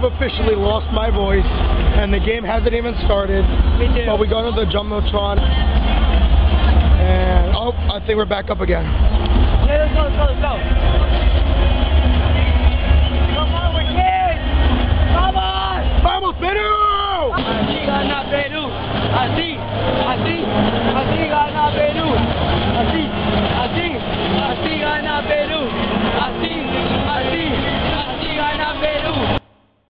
I've officially lost my voice, and the game hasn't even started. Me too. But we go to the Jumbotron, and oh, I think we're back up again. Yeah, let's go, let's go, let's go. Come on, we're kids! Come on, Vamos, Peru! Así gana Perú, así, así, así gana Perú, así, así, así gana Perú.